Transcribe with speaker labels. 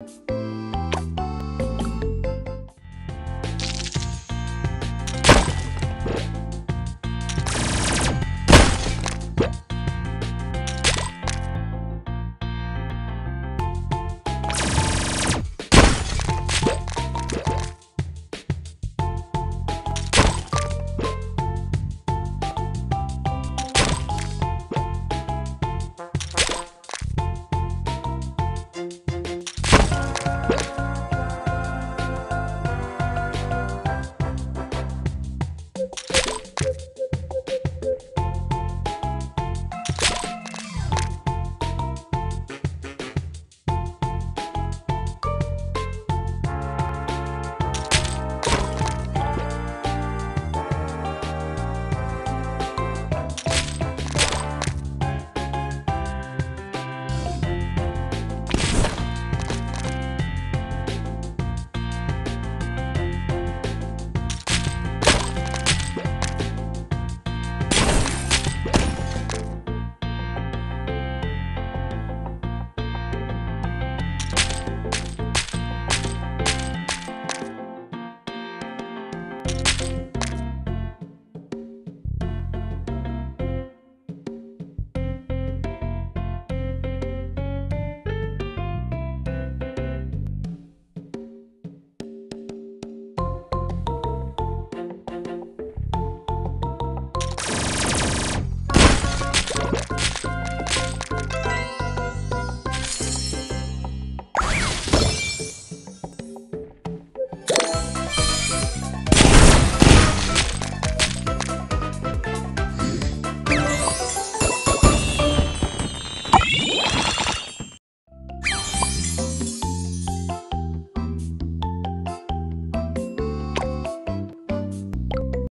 Speaker 1: you